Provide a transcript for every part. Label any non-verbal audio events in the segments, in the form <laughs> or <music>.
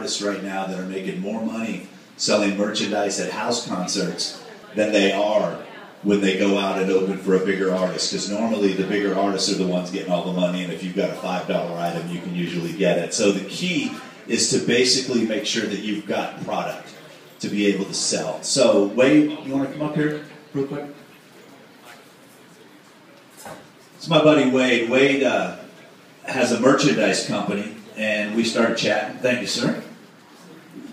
artists right now that are making more money selling merchandise at house concerts than they are when they go out and open for a bigger artist. Because normally the bigger artists are the ones getting all the money, and if you've got a $5 item, you can usually get it. So the key is to basically make sure that you've got product to be able to sell. So, Wade, you want to come up here real quick? It's my buddy Wade. Wade uh, has a merchandise company, and we started chatting. Thank you, sir.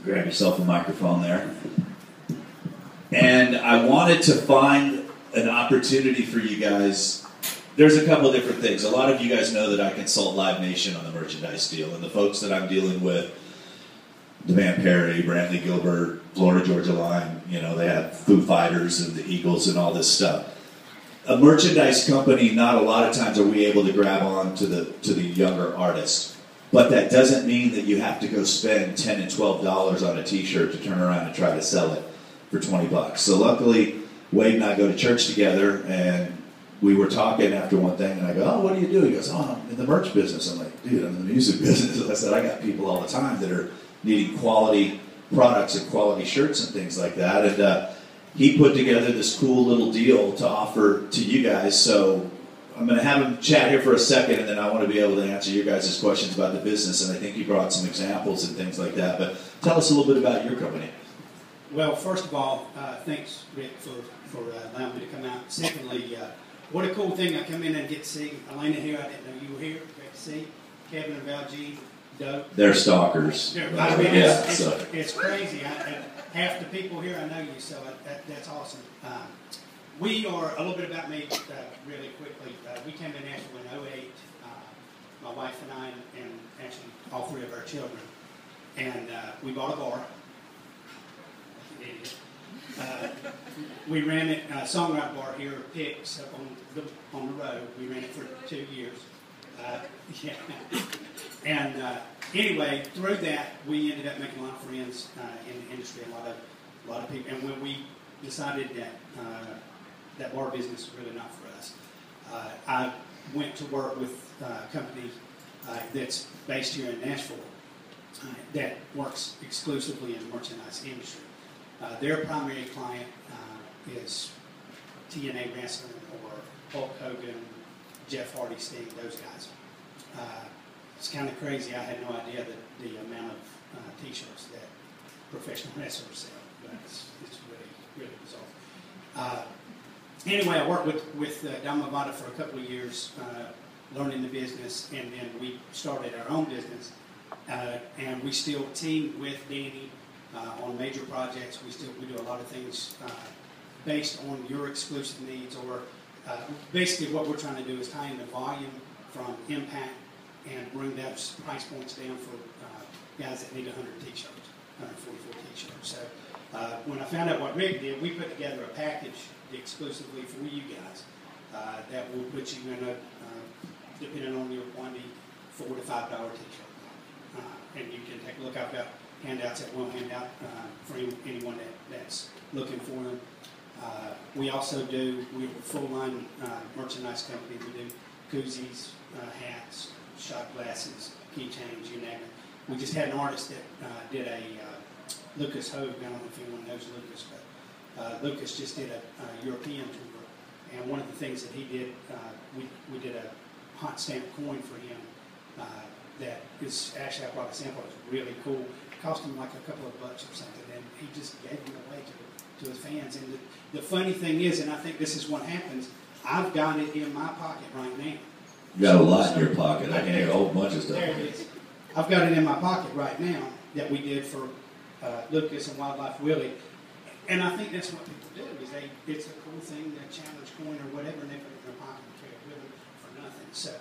Grab yourself a microphone there. And I wanted to find an opportunity for you guys. There's a couple different things. A lot of you guys know that I consult Live Nation on the merchandise deal, and the folks that I'm dealing with, DeVan Perry, Brantley Gilbert, Florida Georgia Line, you know, they have Foo Fighters and the Eagles and all this stuff. A merchandise company, not a lot of times are we able to grab on to the to the younger artists. But that doesn't mean that you have to go spend ten and twelve dollars on a T-shirt to turn around and try to sell it for twenty bucks. So luckily, Wade and I go to church together, and we were talking after one thing, and I go, "Oh, what do you do?" He goes, "Oh, I'm in the merch business." I'm like, "Dude, I'm in the music <laughs> business." I said, "I got people all the time that are needing quality products and quality shirts and things like that," and uh, he put together this cool little deal to offer to you guys. So I'm going to have him chat here for a second, and then I want to be able to answer your guys' questions about the business. And I think he brought some examples and things like that. But tell us a little bit about your company. Well, first of all, uh, thanks, Rick, for, for uh, allowing me to come out. Secondly, uh, what a cool thing I come in and get to see Elena here. I didn't know you were here. Great to see Kevin and Valjean. Doug. They're stalkers. They're, I mean, yeah, it's, so. it's, it's crazy. I, I, half the people here, I know you, so I, that, that's awesome. Um, we are, a little bit about me, uh, really quickly. Uh, we came to Nashville in 08, uh, my wife and I, and, actually all three of our children. And uh, we bought a bar. Uh, we ran it, uh, Songwriter Bar here Pix up on the, on the road. We ran it for two years. <laughs> Yeah. And anyway, through that, we ended up making a lot of friends in the industry, a lot of, a lot of people. And when we decided that uh, that bar business was really not for us, uh, I went to work with a company uh, that's based here in Nashville uh, that works exclusively in the merchandise industry. Uh, their primary client uh, is TNA Wrestling or Hulk Hogan, Jeff Hardy, Sting, those guys. Uh, it's kind of crazy. I had no idea that the amount of T-shirts that professional wrestlers sell, but it's, it's really, really bizarre. Anyway, I worked with with uh, for a couple of years, uh, learning the business, and then we started our own business. Uh, and we still team with Danny uh, on major projects. We still we do a lot of things uh, based on your exclusive needs, or uh, basically what we're trying to do is tie in the volume from impact and bring those price points down for uh, guys that need 100 t-shirts, 144 t-shirts. So when I found out what Rick did, we put together a package exclusively for you guys uh, that will put you in a, uh, depending on your quantity, four to five dollar t-shirt. Uh, and you can take a look. I've got handouts that we'll hand out uh, for any- anyone that, that's looking for them. Uh, we also do, we're a full line uh, merchandise company. We do koozies, hats, shot glasses, keychains, you name it. We just had an artist that did a Lucas Hoge. I don't know if anyone knows Lucas, but uh, Lucas just did a uh, European tour, and one of the things that he did, uh, we we did a hot stamp coin for him. Uh, that is actually I brought a sample. It's really cool. It cost him like a couple of bucks or something, and he just gave it away to to his fans. And the, the funny thing is, and I think this is what happens. I've got it in my pocket right now. You got a lot in your pocket. I can hear a whole bunch of stuff. There it is. I've got it in my pocket right now that we did for uh, Lucas and Wildlife Willie. And I think that's what people do is they it's a cool thing, a challenge coin or whatever, and they put it in their pocket and carry it with them for nothing. So,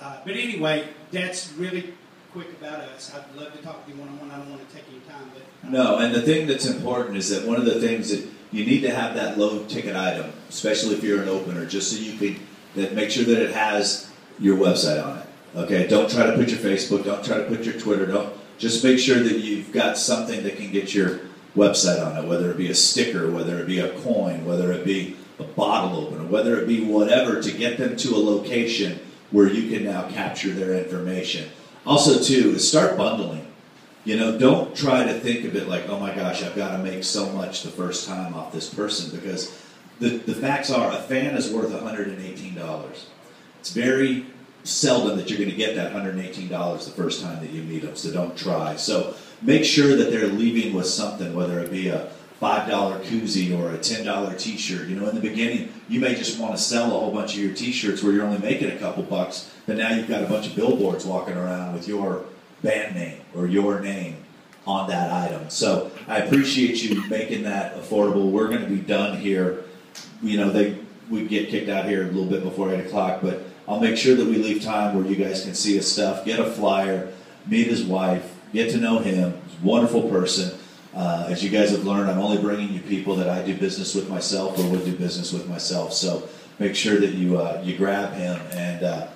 uh, but anyway, that's really quick about us. I'd love to talk to you one on one. I don't want to take any time, but uh, No, and the thing that's important is that one of the things that you need to have that low ticket item, especially if you're an opener, just so you can that make sure that it has your website on it. Okay, don't try to put your Facebook, don't try to put your Twitter, don't just make sure that you've got something that can get your website on it, whether it be a sticker, whether it be a coin, whether it be a bottle opener, whether it be whatever, to get them to a location where you can now capture their information. Also, too, is start bundling. You know, don't try to think of it like, oh my gosh, I've got to make so much the first time off this person because the, the facts are a fan is worth $118. It's very seldom that you're going to get that $118 the first time that you meet them, so don't try. So make sure that they're leaving with something, whether it be a $5 koozie or a $10 t shirt. You know, in the beginning, you may just want to sell a whole bunch of your t shirts where you're only making a couple bucks, but now you've got a bunch of billboards walking around with your band name or your name on that item. So I appreciate you making that affordable. We're going to be done here. You know, they we get kicked out here a little bit before eight o'clock, but I'll make sure that we leave time where you guys can see his stuff, get a flyer, meet his wife, get to know him. He's a wonderful person. Uh, as you guys have learned, I'm only bringing you people that I do business with myself or would do business with myself. So make sure that you uh, you grab him and uh,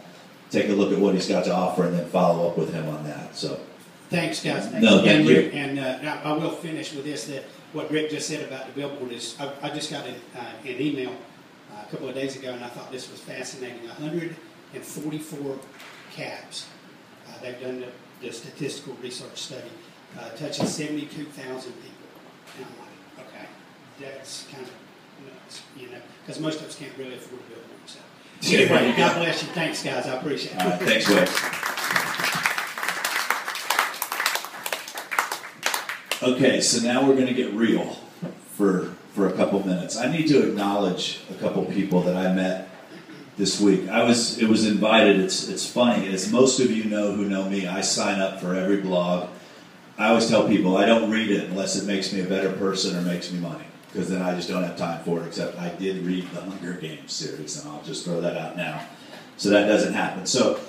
take a look at what he's got to offer, and then follow up with him on that. So. Thanks, guys. No, thank and you. Rick, and uh, I will finish with this. That what Rick just said about the billboard is, I, I just got an, uh, an email uh, a couple of days ago, and I thought this was fascinating. 144 cabs. Uh, they've done the, the statistical research study, uh, touching 72,000 people. And I'm like, okay, that's kind of nuts, you know, because most of us can't really afford a billboard. So anyway, God bless you. Thanks, guys. I appreciate it. All right, thanks, Wes. Okay, so now we're going to get real for for a couple minutes. I need to acknowledge a couple people that I met this week. I was it was invited. It's it's funny as most of you know who know me. I sign up for every blog. I always tell people I don't read it unless it makes me a better person or makes me money because then I just don't have time for it. Except I did read the Hunger Games series, and I'll just throw that out now. So that doesn't happen. So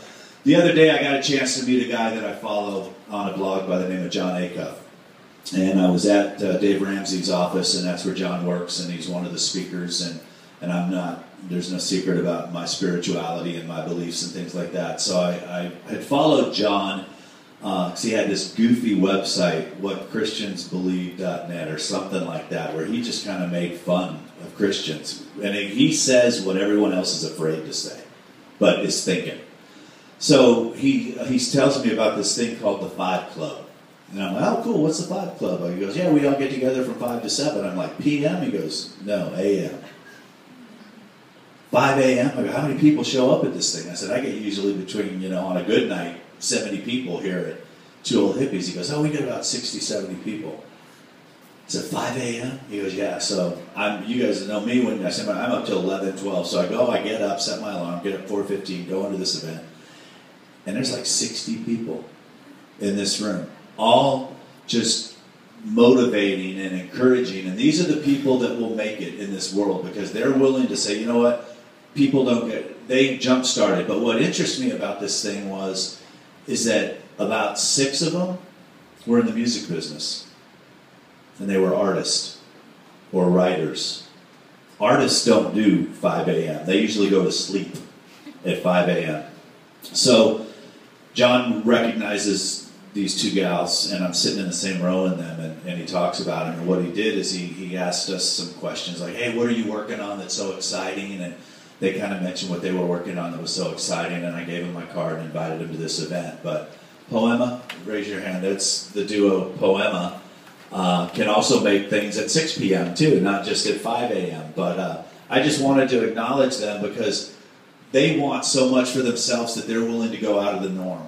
the other day I got a chance to meet a guy that I follow on a blog by the name of Jon Acuff. And I was at uh, Dave Ramsey's office, and that's where Jon works, and he's one of the speakers. And, and I'm not, there's no secret about my spirituality and my beliefs and things like that. So I, I had followed Jon uh, because he had this goofy website, whatchristiansbelieve.net or something like that, where he just kind of made fun of Christians. And he says what everyone else is afraid to say, but is thinking. So he, he tells me about this thing called the Five Club. And I'm like, oh, cool, what's the Five Club? He goes, yeah, we all get together from 5 to 7. I'm like, PM? He goes, no, AM. 5 a.m.? I go, how many people show up at this thing? I said, I get usually between, you know, on a good night, 70 people here at Two Old Hippies. He goes, oh, we get about 60, 70 people. I said, 5 a.m.? He goes, yeah. So I'm, you guys know me when I said, I'm up till 11, 12. So I go, I get up, set my alarm, get up 4.15, go into this event. And there's like 60 people in this room, all just motivating and encouraging. And these are the people that will make it in this world because they're willing to say, you know what, people don't get, they jump started. But what interests me about this thing was, is that about six of them were in the music business. And they were artists or writers. Artists don't do 5 a.m., they usually go to sleep at 5 a.m. So Jon recognizes these two gals, and I'm sitting in the same row in them, and, and he talks about them. And what he did is he, he asked us some questions like, hey, what are you working on that's so exciting? And they kind of mentioned what they were working on that was so exciting, and I gave him my card and invited him to this event. But Poema, raise your hand. It's the duo Poema. Uh, can also make things at 6 p.m. too, not just at 5 a.m. But uh, I just wanted to acknowledge them because they want so much for themselves that they're willing to go out of the norm.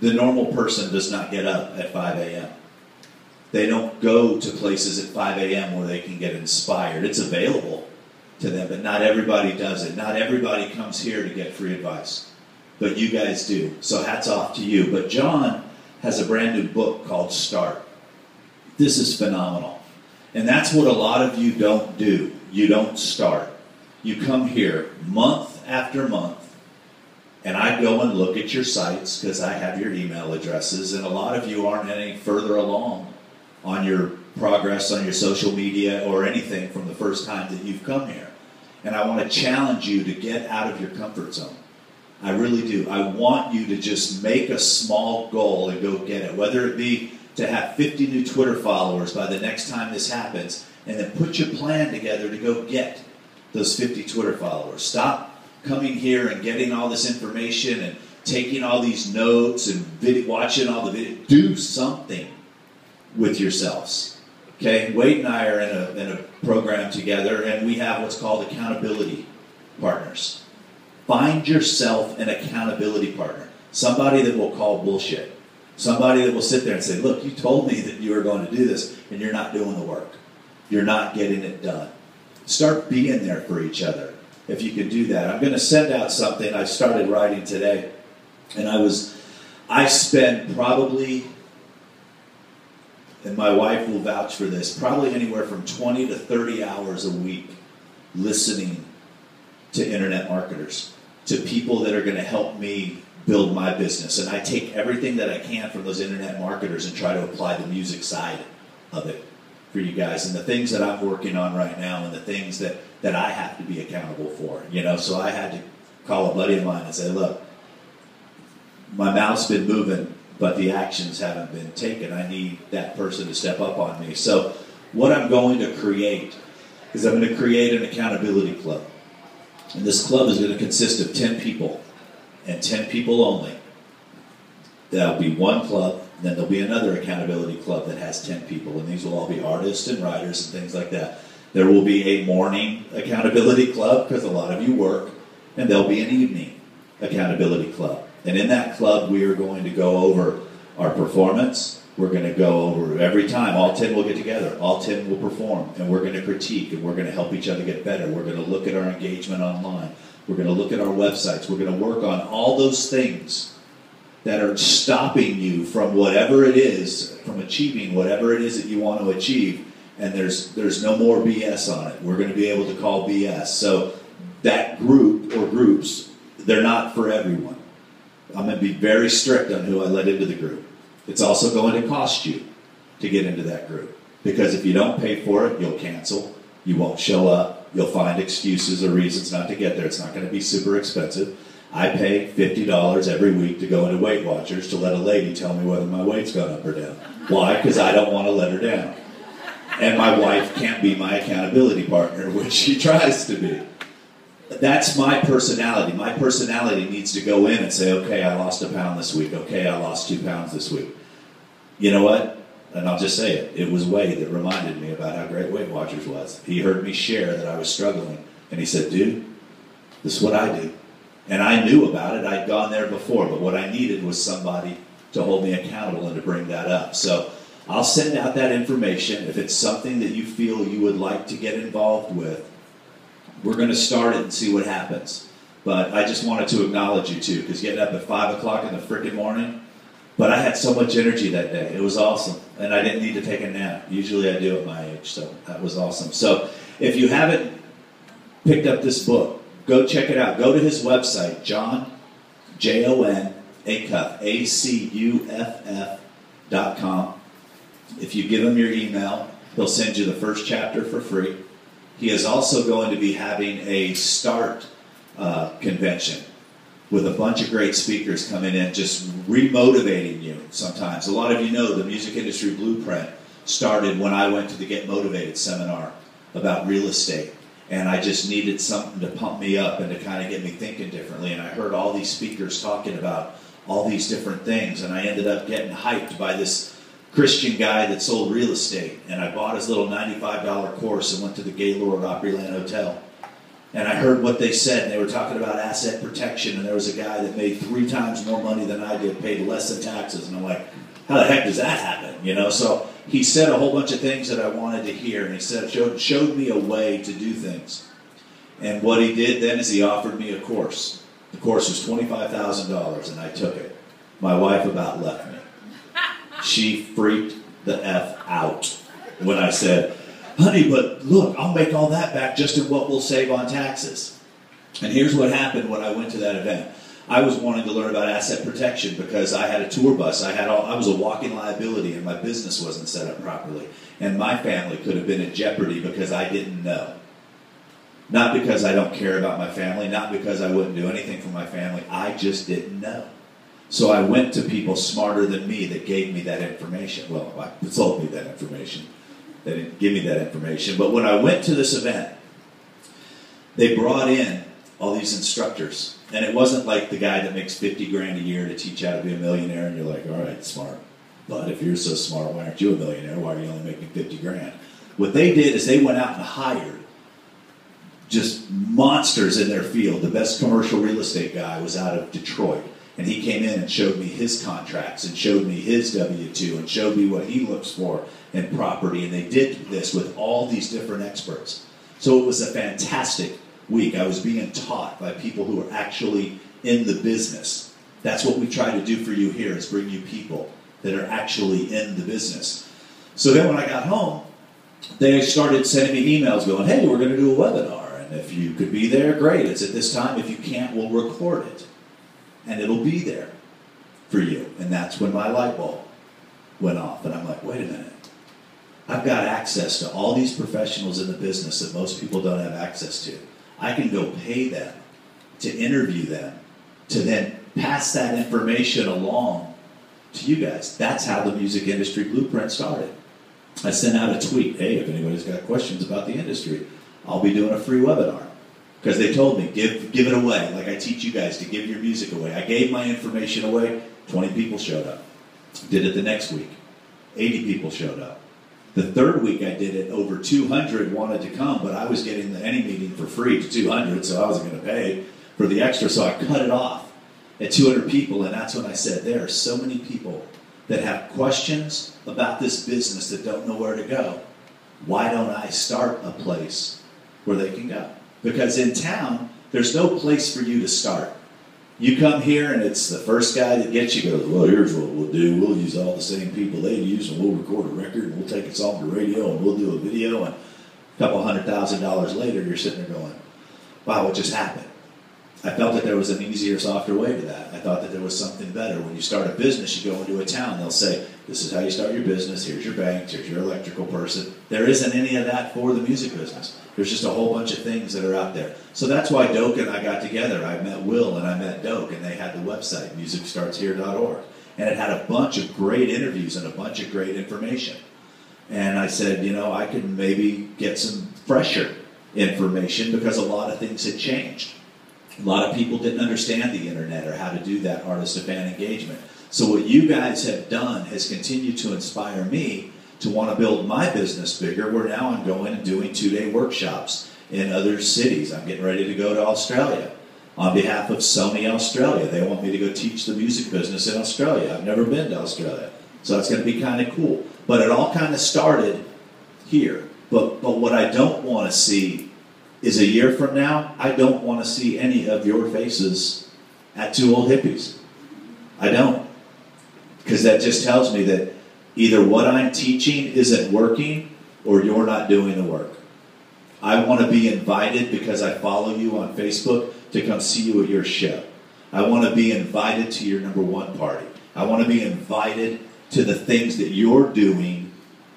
The normal person does not get up at 5 a.m. They don't go to places at 5 a.m. where they can get inspired. It's available to them, but not everybody does it. Not everybody comes here to get free advice, but you guys do. So hats off to you. But Jon has a brand new book called Start. This is phenomenal. And that's what a lot of you don't do. You don't start. You come here month after month, and I go and look at your sites because I have your email addresses, and a lot of you aren't any further along on your progress on your social media or anything from the first time that you've come here. And I want to challenge you to get out of your comfort zone. I really do. I want you to just make a small goal and go get it, whether it be to have 50 new Twitter followers by the next time this happens, and then put your plan together to go get those 50 Twitter followers. Stop coming here and getting all this information and taking all these notes and video, watching all the video. Do something. with yourselves. Okay, Wade and I are in a, in a program together, and we have what's called accountability partners. Find yourself an accountability partner, somebody that will call bullshit, somebody that will sit there and say, Look, you told me that you were going to do this, and you're not doing the work, you're not getting it done. Start being there for each other if you can do that. I'm going to send out something I started writing today, and I was, I spend probably and my wife will vouch for this, probably anywhere from 20 to 30 hours a week listening to internet marketers, to people that are going to help me build my business. And I take everything that I can from those internet marketers and try to apply the music side of it for you guys and the things that I'm working on right now and the things that, that I have to be accountable for. You know, so I had to call a buddy of mine and say, look, my mouth's been moving but the actions haven't been taken. I need that person to step up on me. So, what I'm going to create is I'm going to create an accountability club. And this club is going to consist of 10 people, and 10 people only. There'll be one club, then there'll be another accountability club that has 10 people, and these will all be artists and writers and things like that. There will be a morning accountability club because a lot of you work, and there'll be an evening accountability club. And in that club, we are going to go over our performance. We're going to go over every time. All 10 will get together. All 10 will perform. And we're going to critique and we're going to help each other get better. We're going to look at our engagement online. We're going to look at our websites. We're going to work on all those things that are stopping you from whatever it is, from achieving whatever it is that you want to achieve. And there's, there's no more BS on it. We're going to be able to call BS. So that group or groups, they're not for everyone I'm going to be very strict on who I let into the group. It's also going to cost you to get into that group. Because if you don't pay for it, you'll cancel, you won't show up, you'll find excuses or reasons not to get there. It's not going to be super expensive. I pay $50 every week to go into Weight Watchers to let a lady tell me whether my weight's gone up or down. Why? Because I don't want to let her down. And my wife can't be my accountability partner, <laughs> which she tries to be that's my personality. My personality needs to go in and say, okay, I lost a pound this week. Okay, I lost two pounds this week. You know what? And I'll just say it. It was Wade that reminded me about how great Weight Watchers was. He heard me share that I was struggling. And he said, dude, this is what I do. And I knew about it. I'd gone there before. But what I needed was somebody to hold me accountable and to bring that up. So I'll send out that information. If it's something that you feel you would like to get involved with, we're going to start it and see what happens. But I just wanted to acknowledge you too, because getting up at 5 o'clock in the freaking morning, but I had so much energy that day. It was awesome. And I didn't need to take a nap. Usually I do at my age, so that was awesome. So if you haven't picked up this book, go check it out. Go to his website, Jon, J O N, Acuff, A C U F F dot com. If you give him your email, he'll send you the first chapter for free. He is also going to be having a start uh, convention with a bunch of great speakers coming in, just remotivating you sometimes. A lot of you know the Music Industry Blueprint started when I went to the Get Motivated seminar about real estate. And I just needed something to pump me up and to kind of get me thinking differently. And I heard all these speakers talking about all these different things. And I ended up getting hyped by this Christian guy that sold real estate, and I bought his little $95 course and went to the Gaylord Opryland Hotel. And I heard what they said, and they were talking about asset protection, and there was a guy that made three times more money than I did, paid less in taxes, and I'm like, how the heck does that happen? You know, so he said a whole bunch of things that I wanted to hear, and he said showed, showed me a way to do things. And what he did then is he offered me a course. The course was $25,000, and I took it. My wife about left me she freaked the F out when I said, honey, but look, I'll make all that back just in what we'll save on taxes. And here's what happened when I went to that event. I was wanting to learn about asset protection because I had a tour bus. I had all, I was a walking liability and my business wasn't set up properly. And my family could have been in jeopardy because I didn't know. Not because I don't care about my family, not because I wouldn't do anything for my family. I just didn't know. So I went to people smarter than me that gave me that information. Well, told me that information. They didn't give me that information. But when I went to this event, they brought in all these instructors. And it wasn't like the guy that makes 50 grand a year to teach how to be a millionaire, and you're like, all right, smart. But if you're so smart, why aren't you a millionaire? Why are you only making 50 grand? What they did is they went out and hired just monsters in their field. The best commercial real estate guy was out of Detroit. And he came in and showed me his contracts and showed me his W 2 and showed me what he looks for in property. And they did this with all these different experts. So it was a fantastic week. I was being taught by people who are actually in the business. That's what we try to do for you here is bring you people that are actually in the business. So then when I got home, they started sending me emails going, hey, we're going to do a webinar. And if you could be there, great. It's at this time. If you can't, we'll record it. And it'll be there for you. And that's when my light bulb went off. And I'm like, wait a minute. I've got access to all these professionals in the business that most people don't have access to. I can go pay them to interview them, to then pass that information along to you guys. That's how the music industry blueprint started. I sent out a tweet hey, if anybody's got questions about the industry, I'll be doing a free webinar. Because they told me, give, give it away, like I teach you guys to give your music away. I gave my information away, 20 people showed up. Did it the next week, 80 people showed up. The third week I did it, over 200 wanted to come, but I was getting the AnyMeeting for free to 200, so I wasn't going to pay for the extra, so I cut it off at 200 people, and that's when I said, there are so many people that have questions about this business that don't know where to go. Why don't I start a place where they can go? Because in town, there's no place for you to start. You come here and it's the first guy that gets you goes, well, here's what we'll do. We'll use all the same people they use and we'll record a record and we'll take it off the radio and we'll do a video and a couple hundred thousand dollars later you're sitting there going, wow, what just happened? I felt that there was an easier, softer way to that. I thought that there was something better. When you start a business, you go into a town, they'll say, This is how you start your business, here's your bank, here's your electrical person. There isn't any of that for the music business. There's just a whole bunch of things that are out there. So that's why Doak and I got together. I met Will and I met Doak, and they had the website, musicstartshere.org. And it had a bunch of great interviews and a bunch of great information. And I said, you know, I could maybe get some fresher information because a lot of things had changed. A lot of people didn't understand the internet or how to do that artist to fan engagement. So what you guys have done has continued to inspire me to want to build my business bigger. Where now I'm going and doing two-day workshops in other cities. I'm getting ready to go to Australia on behalf of Sony Australia. They want me to go teach the music business in Australia. I've never been to Australia. So that's going to be kind of cool. But it all kind of started here. But, but what I don't want to see is a year from now, I don't want to see any of your faces at two old hippies. I don't. Because that just tells me that either what I'm teaching isn't working or you're not doing the work. I want to be invited because I follow you on Facebook to come see you at your show. I want to be invited to your number one party. I want to be invited to the things that you're doing,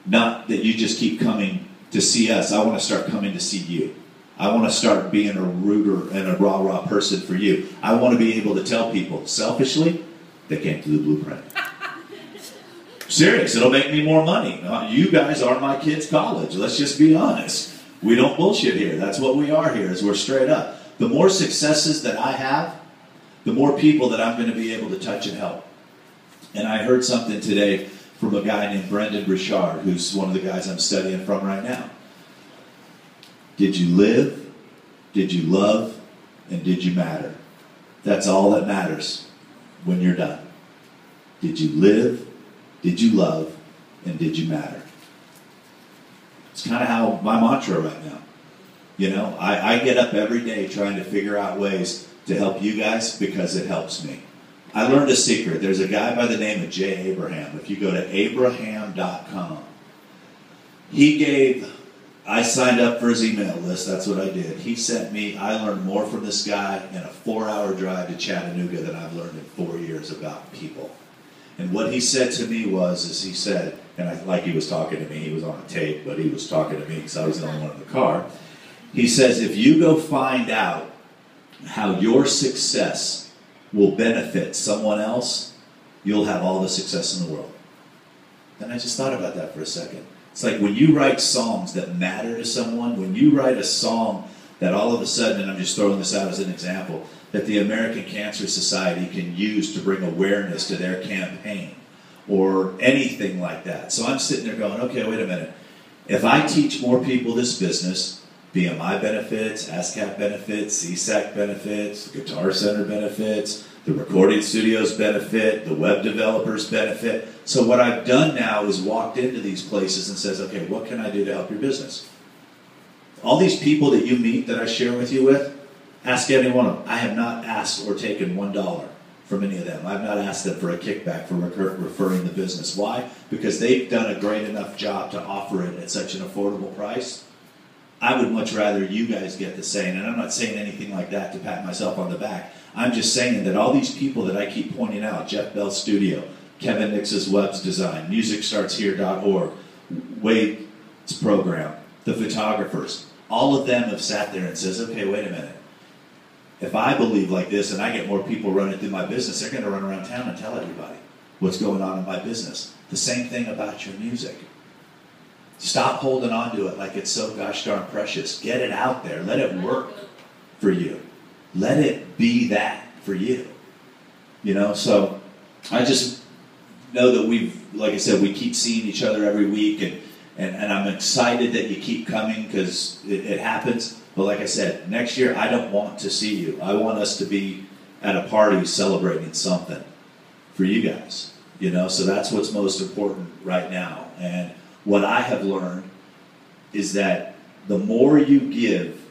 not that you just keep coming to see us. I want to start coming to see you. I want to start being a rooter and a rah rah person for you. I want to be able to tell people selfishly they came to the blueprint. <laughs> Serious, it'll make me more money. Uh, you guys are my kids' college. Let's just be honest. We don't bullshit here. That's what we are here. Is we're straight up. The more successes that I have, the more people that I'm going to be able to touch and help. And I heard something today from a guy named Brendon Burchard, who's one of the guys I'm studying from right now. Did you live? Did you love? And did you matter? That's all that matters when you're done. Did you live? Did you love? And did you matter? It's kind of how my mantra right now. You know, I, I get up every day trying to figure out ways to help you guys because it helps me. I learned a secret. There's a guy by the name of Jay Abraham. If you go to abraham.com, he gave, I signed up for his email list. That's what I did. He sent me, I learned more from this guy in a four hour drive to Chattanooga than I've learned in four years about people. And what he said to me was, is he said, and I, like he was talking to me, he was on a tape, but he was talking to me because I was the only one in the car. He says, if you go find out how your success will benefit someone else, you'll have all the success in the world. And I just thought about that for a second. It's like when you write songs that matter to someone, when you write a song that all of a sudden, and I'm just throwing this out as an example, that the American Cancer Society can use to bring awareness to their campaign. or anything like that. So I'm sitting there going, okay, wait a minute. If I teach more people this business, BMI benefits, ASCAP benefits, SESAC benefits, Guitar Center benefits, the recording studios benefit, the web developers benefit. So what I've done now is walked into these places and says, okay, what can I do to help your business? All these people that you meet that I share with you with, ask any one of them. I have not asked or taken one dollar from any of them. I've not asked them for a kickback for referring the business. Why? Because they've done a great enough job to offer it at such an affordable price. I would much rather you guys get the saying, and I'm not saying anything like that to pat myself on the back. I'm just saying that all these people that I keep pointing out, Jeff Bell Studio, Kevin Nix's Web's Design, MusicStartsHere.org, Wade's program, the photographers, all of them have sat there and says, okay, wait a minute if I believe like this and I get more people running through my business, they're going to run around town and tell everybody what's going on in my business. The same thing about your music. Stop holding on to it like it's so gosh darn precious. Get it out there. Let it work for you. Let it be that for you. You know, so I just know that we've, like I said, we keep seeing each other every week, and, and, and I'm excited that you keep coming because it, it happens. But like I said, next year I don't want to see you. I want us to be at a party celebrating something for you guys. You know, so that's what's most important right now. And what I have learned is that the more you give,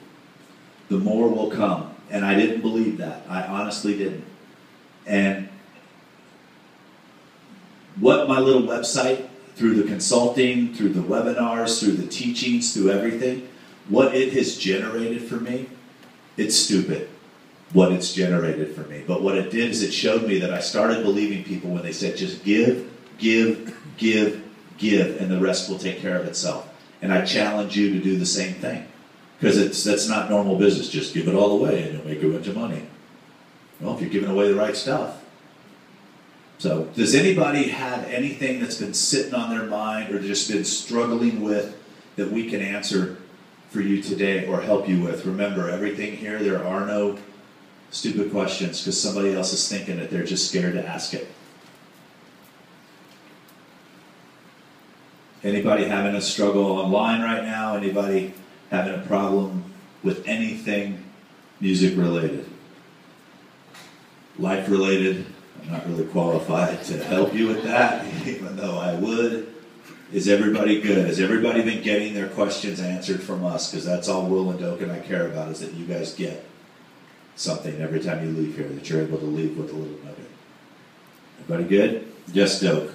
the more will come. And I didn't believe that. I honestly didn't. And what my little website, through the consulting, through the webinars, through the teachings, through everything, what it has generated for me, it's stupid what it's generated for me. But what it did is it showed me that I started believing people when they said, just give, give, give, give, and the rest will take care of itself. And I challenge you to do the same thing. Because it's that's not normal business. Just give it all away and you'll make a bunch of money. Well, if you're giving away the right stuff. So, does anybody have anything that's been sitting on their mind or just been struggling with that we can answer for you today or help you with. Remember, everything here, there are no stupid questions because somebody else is thinking it. They're just scared to ask it. Anybody having a struggle online right now? Anybody having a problem with anything music related? Life related? I'm not really qualified to help you with that, <laughs> even though I would. Is everybody good? Has everybody been getting their questions answered from us? Because that's all Will and Doak and I care about is that you guys get something every time you leave here, that you're able to leave with a little nugget. Everybody good? Yes, Doak.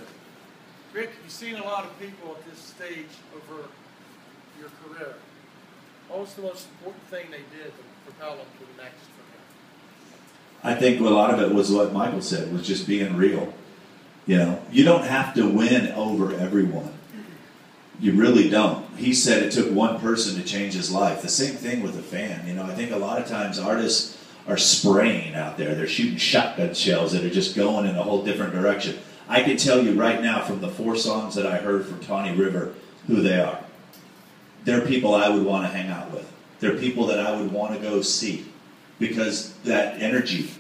Rick, you've seen a lot of people at this stage over your career. What was the most important thing they did to propel them to the next here? I think a lot of it was what Michael said, was just being real. You know, you don't have to win over everyone. You really don't. He said it took one person to change his life. The same thing with a fan. You know, I think a lot of times artists are spraying out there. They're shooting shotgun shells that are just going in a whole different direction. I can tell you right now from the four songs that I heard from Tawny River who they are. They're people I would want to hang out with. They're people that I would want to go see because that energy.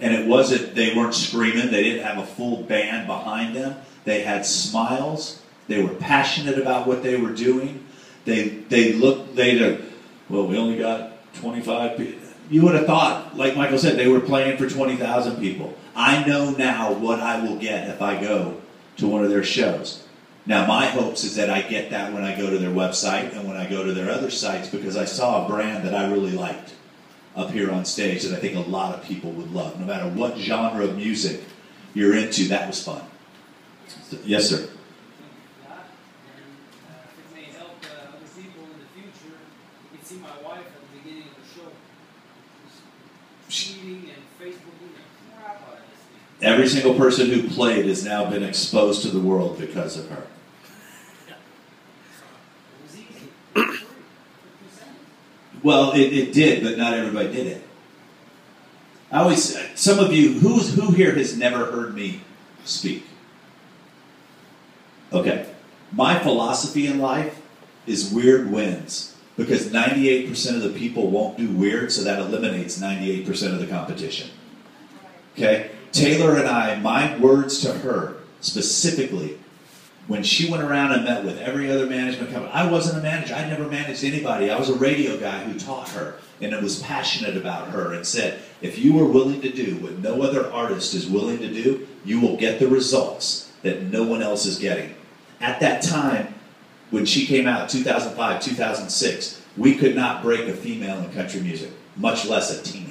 And it wasn't, they weren't screaming, they didn't have a full band behind them. They had smiles they were passionate about what they were doing. They they looked they well we only got 25 people. You would have thought, like Michael said, they were playing for 20,000 people. I know now what I will get if I go to one of their shows. Now, my hopes is that I get that when I go to their website and when I go to their other sites because I saw a brand that I really liked up here on stage that I think a lot of people would love. No matter what genre of music you're into, that was fun. Yes, sir. Every single person who played has now been exposed to the world because of her. Well, it, it did, but not everybody did it. I always, some of you, who's, who here has never heard me speak? Okay. My philosophy in life is weird wins because 98% of the people won't do weird, so that eliminates 98% of the competition. Okay? Taylor and I, my words to her specifically when she went around and met with every other management company. I wasn't a manager. I never managed anybody. I was a radio guy who taught her and was passionate about her and said, if you are willing to do what no other artist is willing to do, you will get the results that no one else is getting. At that time, when she came out, 2005, 2006, we could not break a female in country music, much less a teenager.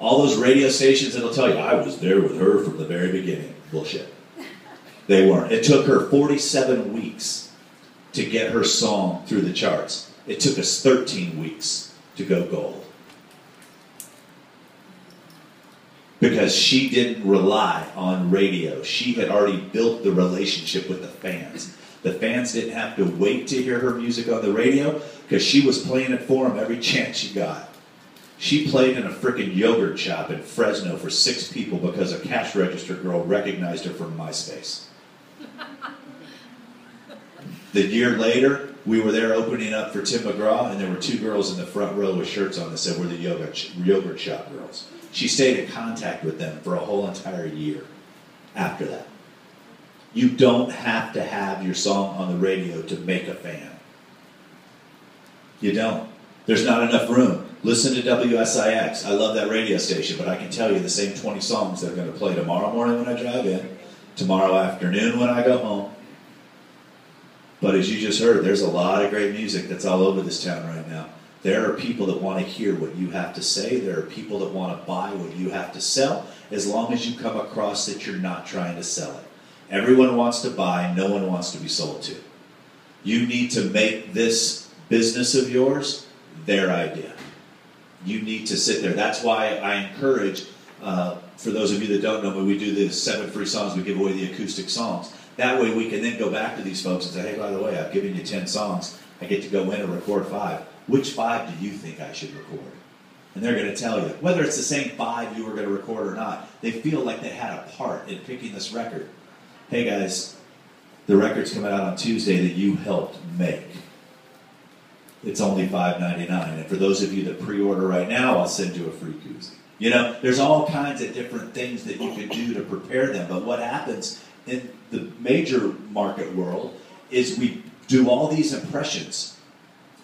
All those radio stations that'll tell you, I was there with her from the very beginning. Bullshit. They weren't. It took her 47 weeks to get her song through the charts. It took us 13 weeks to go gold. Because she didn't rely on radio. She had already built the relationship with the fans. The fans didn't have to wait to hear her music on the radio because she was playing it for them every chance she got. She played in a freaking yogurt shop in Fresno for six people because a cash register girl recognized her from MySpace. the year later, we were there opening up for Tim McGraw, and there were two girls in the front row with shirts on that said, We're the yoga, yogurt shop girls. She stayed in contact with them for a whole entire year after that. You don't have to have your song on the radio to make a fan. You don't. There's not enough room. Listen to WSIX. I love that radio station, but I can tell you the same 20 songs they're going to play tomorrow morning when I drive in, tomorrow afternoon when I go home. But as you just heard, there's a lot of great music that's all over this town right now. There are people that want to hear what you have to say. There are people that want to buy what you have to sell, as long as you come across that you're not trying to sell it. Everyone wants to buy, no one wants to be sold to. You need to make this business of yours their idea. You need to sit there. That's why I encourage, uh, for those of you that don't know, when we do the seven free songs, we give away the acoustic songs. That way we can then go back to these folks and say, hey, by the way, I've given you 10 songs. I get to go in and record five. Which five do you think I should record? And they're going to tell you, whether it's the same five you were going to record or not, they feel like they had a part in picking this record. Hey guys, the record's coming out on Tuesday that you helped make it's only $5.99. And for those of you that pre-order right now, I'll send you a free koozie. You know, there's all kinds of different things that you can do to prepare them. But what happens in the major market world is we do all these impressions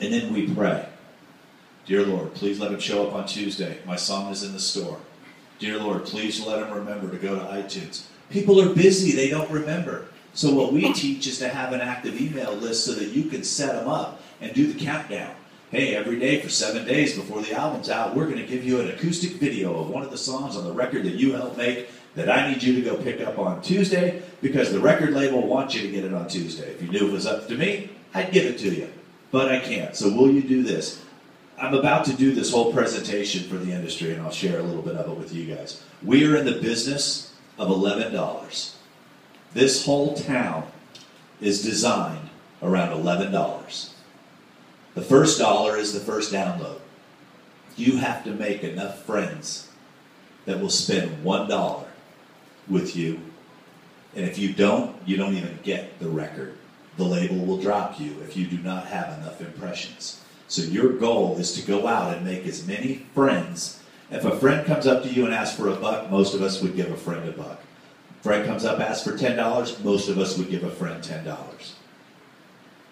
and then we pray. Dear Lord, please let him show up on Tuesday. My song is in the store. Dear Lord, please let him remember to go to iTunes. People are busy, they don't remember. So what we teach is to have an active email list so that you can set them up and do the countdown. Hey, every day for seven days before the album's out, we're going to give you an acoustic video of one of the songs on the record that you helped make that I need you to go pick up on Tuesday because the record label wants you to get it on Tuesday. If you knew it was up to me, I'd give it to you. But I can't. So will you do this? I'm about to do this whole presentation for the industry, and I'll share a little bit of it with you guys. We are in the business of $11. This whole town is designed around $11. The first dollar is the first download. You have to make enough friends that will spend one dollar with you. And if you don't, you don't even get the record. The label will drop you if you do not have enough impressions. So your goal is to go out and make as many friends. If a friend comes up to you and asks for a buck, most of us would give a friend a buck. Friend comes up, asks for $10, most of us would give a friend $10.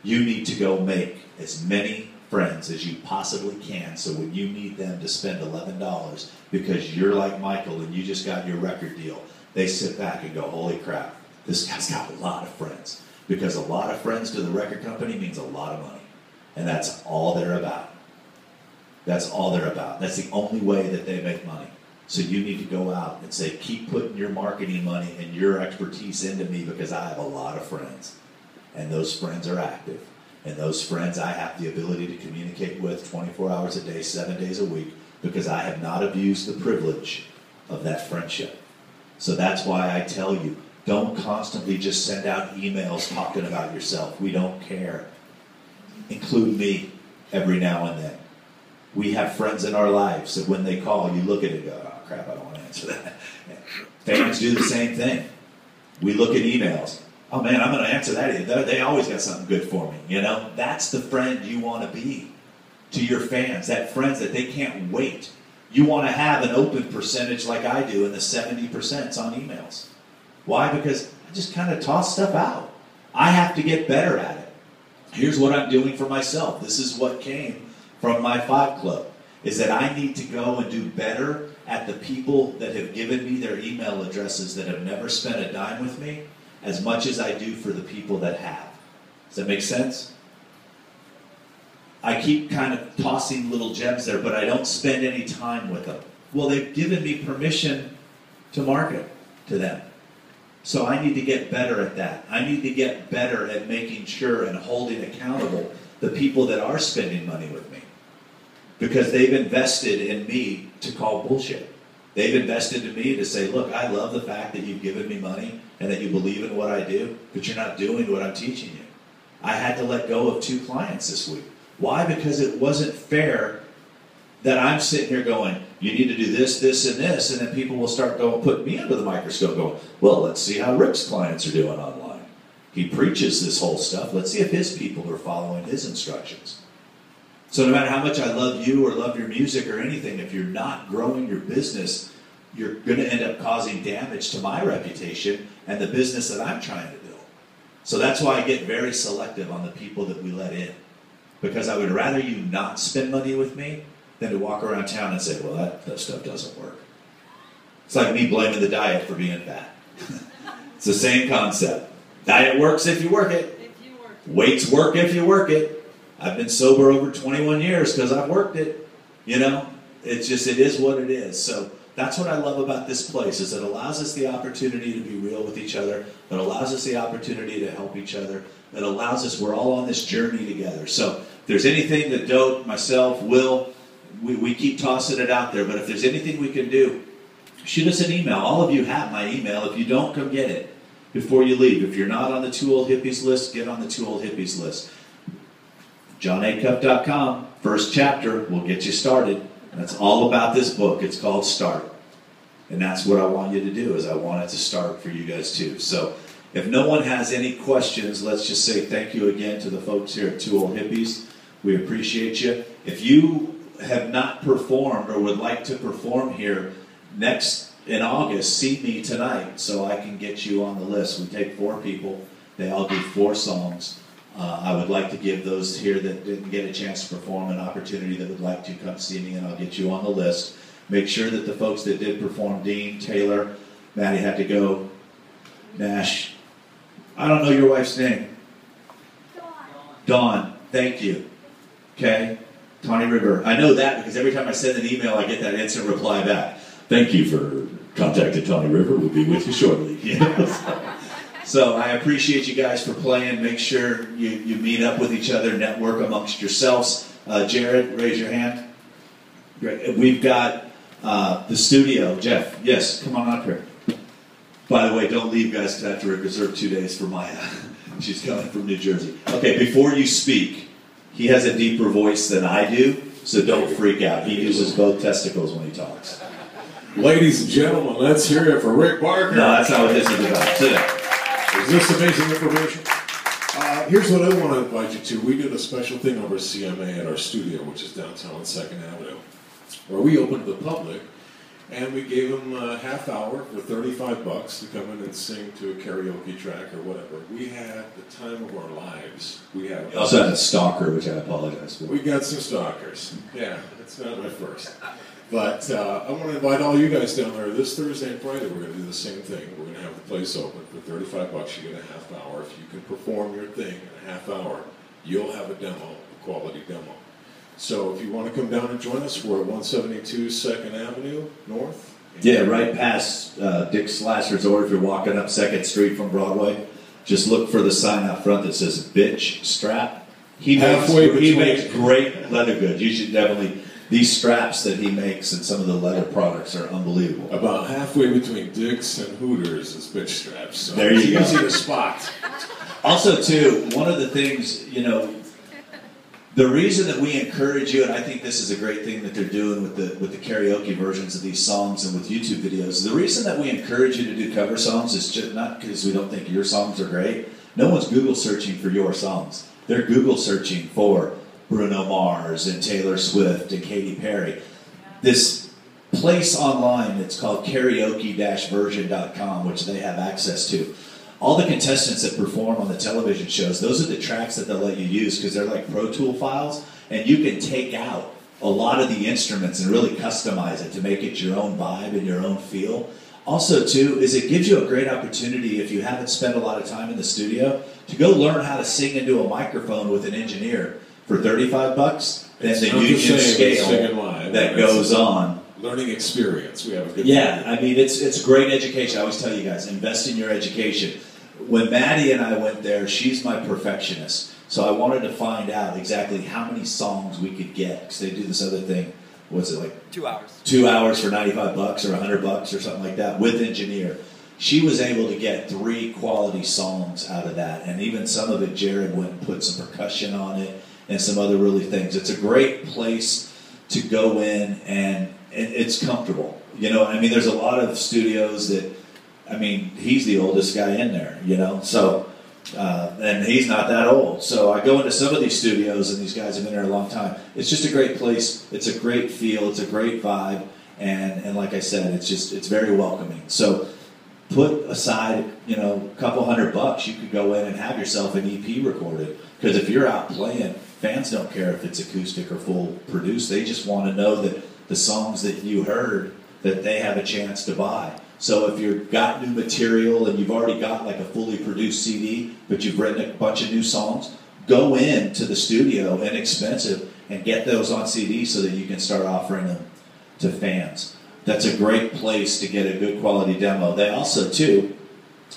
You need to go make as many friends as you possibly can so when you need them to spend $11 because you're like Michael and you just got your record deal, they sit back and go, holy crap, this guy's got a lot of friends. Because a lot of friends to the record company means a lot of money. And that's all they're about. That's all they're about. That's the only way that they make money. So you need to go out and say, keep putting your marketing money and your expertise into me because I have a lot of friends. And those friends are active. And those friends I have the ability to communicate with 24 hours a day, seven days a week, because I have not abused the privilege of that friendship. So that's why I tell you, don't constantly just send out emails talking about yourself. We don't care. Include me every now and then. We have friends in our lives that when they call, you look at it and go, oh crap, I don't want to answer that. <laughs> Fans do the same thing. We look at emails oh man, I'm going to answer that. They always got something good for me. You know, that's the friend you want to be to your fans. That friends that they can't wait. You want to have an open percentage like I do, and the 70% on emails. Why? Because I just kind of toss stuff out. I have to get better at it. Here's what I'm doing for myself. This is what came from my five club is that I need to go and do better at the people that have given me their email addresses that have never spent a dime with me as much as I do for the people that have. Does that make sense? I keep kind of tossing little gems there, but I don't spend any time with them. Well, they've given me permission to market to them. So I need to get better at that. I need to get better at making sure and holding accountable the people that are spending money with me. Because they've invested in me to call bullshit. They've invested in me to say, look, I love the fact that you've given me money and that you believe in what I do, but you're not doing what I'm teaching you. I had to let go of two clients this week. Why? Because it wasn't fair that I'm sitting here going, you need to do this, this, and this, and then people will start going, put me under the microscope, going, well, let's see how Rick's clients are doing online. He preaches this whole stuff. Let's see if his people are following his instructions. So no matter how much I love you or love your music or anything, if you're not growing your business, you're going to end up causing damage to my reputation and the business that I'm trying to build. So that's why I get very selective on the people that we let in. Because I would rather you not spend money with me than to walk around town and say, well, that, that stuff doesn't work. It's like me blaming the diet for being fat. <laughs> it's the same concept. Diet works if you work it. You work. Weights work if you work it. I've been sober over 21 years because I've worked it. You know, it's just, it is what it is. So that's what I love about this place is it allows us the opportunity to be real with each other. It allows us the opportunity to help each other. It allows us, we're all on this journey together. So if there's anything that Dote, myself, Will, we, we keep tossing it out there, but if there's anything we can do, shoot us an email. All of you have my email. If you don't, come get it before you leave. If you're not on the Two Old Hippies list, get on the Two Old Hippies list. JonAcuff.com, first chapter, will get you started. That's all about this book. It's called Start. And that's what I want you to do, is I want it to start for you guys too. So if no one has any questions, let's just say thank you again to the folks here at Two Old Hippies. We appreciate you. If you have not performed or would like to perform here next in August, see me tonight so I can get you on the list. We take four people. They all do four songs. Uh, I would like to give those here that didn't get a chance to perform an opportunity that would like to come see me, and I'll get you on the list. Make sure that the folks that did perform, Dean, Taylor, Maddie had to go, Nash. I don't know your wife's name. Dawn. Dawn, Thank you. Okay? Tawny River. I know that because every time I send an email, I get that instant reply back. Thank you for contacting Tawny River. We'll be with you shortly. <laughs> You know? So I appreciate you guys for playing. Make sure you, you meet up with each other, network amongst yourselves. Uh, Jared, raise your hand. Great. We've got uh, the studio. Jeff, yes, come on up here. By the way, don't leave, guys, because I have to reserve two days for Maya. <laughs> She's coming from New Jersey. Okay, before you speak, he has a deeper voice than I do, so don't freak out. He uses both testicles when he talks. Ladies and gentlemen, let's hear it for Rick Barker. No, that's not what this is about. Sit down. Is this amazing information? Uh, here's what I want to invite you to. We did a special thing over at CMA at our studio, which is downtown on Second Avenue, where we opened to the public, and we gave them a half hour for 35 bucks to come in and sing to a karaoke track or whatever. We had the time of our lives. We had We also had a stalker, which I apologize for. we got some stalkers. Yeah, it's not my first. But uh, I want to invite all you guys down there this Thursday and Friday. We're going to do the same thing. We're going to have the place open for 35 bucks. You get a half hour. If you can perform your thing in a half hour, you'll have a demo, a quality demo. So if you want to come down and join us, we're at 172 Second Avenue North. Yeah, right past uh, Dick's Last Resort. If you're walking up Second Street from Broadway, just look for the sign out front that says "Bitch Strap." He makes Halfway he makes great leather goods. You should definitely these straps that he makes and some of the leather products are unbelievable. About halfway between Dick's and Hooters is bitch straps. So There you it's go. easy to spot. Also, too, one of the things you know, the reason that we encourage you, and I think this is a great thing that they're doing with the with the karaoke versions of these songs and with YouTube videos. The reason that we encourage you to do cover songs is just not because we don't think your songs are great. No one's Google searching for your songs. They're Google searching for Bruno Mars and Taylor Swift and Katy Perry. This place online that's called karaoke-version.com, which they have access to. All the contestants that perform on the television shows, those are the tracks that they'll let you use because they're like Pro Tool files, and you can take out a lot of the instruments and really customize it to make it your own vibe and your own feel. Also, too, is it gives you a great opportunity if you haven't spent a lot of time in the studio to go learn how to sing into a microphone with an engineer for 35 bucks. Then It's the not the union scale live. that goes on. Learning experience. We have a good. Yeah, I mean it's it's great education. I always tell you guys, invest in your education. When Maddie and I went there, she's my perfectionist. So I wanted to find out exactly how many songs we could get because they do this other thing. What's it like? Two hours. Two hours for ninety-five bucks or hundred bucks or something like that with engineer. She was able to get three quality songs out of that, and even some of it, Jared went and put some percussion on it and some other really things. It's a great place to go in and, it's comfortable. You know, I mean, there's a lot of studios that, I mean, he's the oldest guy in there, you know, so, uh, and he's not that old. So I go into some of these studios and these guys have been there a long time. It's just a great place. It's a great feel. It's a great vibe. And, and like I said, it's just, it's very welcoming. So put aside, you know, a couple hundred bucks, you could go in and have yourself an EP recorded. Because if you're out playing, fans don't care if it's acoustic or full produced. They just want to know that the songs that you heard that they have a chance to buy. So if you've got new material and you've already got like a fully produced CD, but you've written a bunch of new songs, go in to the studio inexpensive and get those on CD so that you can start offering them to fans. That's a great place to get a good quality demo. They also too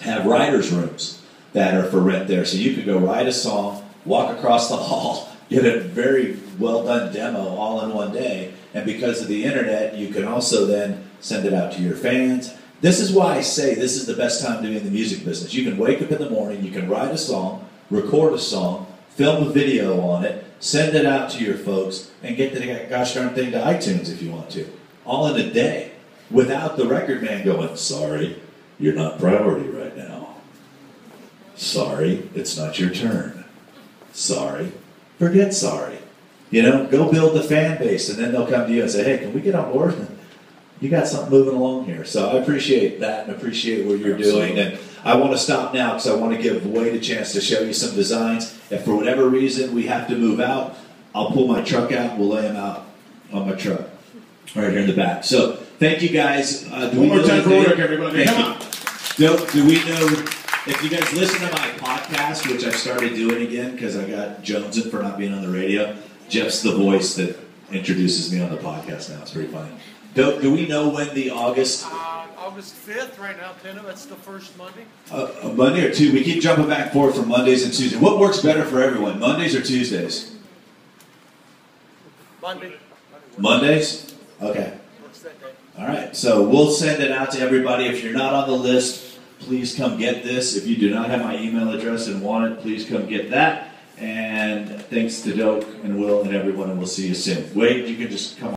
have writers' rooms that are for rent there, so you could go write a song, walk across the <laughs> hall, get a very well done demo all in one day, and because of the internet, you can also then send it out to your fans. This is why I say this is the best time to be in the music business. You can wake up in the morning, you can write a song, record a song, film a video on it, send it out to your folks, and get the gosh darn thing to iTunes if you want to. All in a day. Without the record man going, sorry, you're not priority right now. Sorry, it's not your turn. Sorry, forget sorry. You know, go build the fan base, and then they'll come to you and say, hey, can we get on board? <laughs> You got something moving along here. So I appreciate that and appreciate what you're doing. And I want to stop now because I want to give Wade a chance to show you some designs. If for whatever reason we have to move out, I'll pull my truck out. We'll lay them out on my truck right here in the back. So thank you guys. Uh, do One we more time for Rick, everybody. Thank Come you. on. Do, do we know if you guys listen to my podcast, which I've started doing again because I got jonesing for not being on the radio? Jeff's the voice that introduces me on the podcast now. It's pretty funny. Do, do we know when the August Uh, August fifth, right now, Tenno, that's the first Monday. uh, uh, Monday or two? We keep jumping back and forth from Mondays and Tuesdays. What works better for everyone, Mondays or Tuesdays? Monday. Mondays. Okay. Works that day. All right, so we'll send it out to everybody. If you're not on the list, please come get this. If you do not have my email address and want it, please come get that. And thanks to Doak and Will and everyone, and we'll see you soon. Wade, you can just come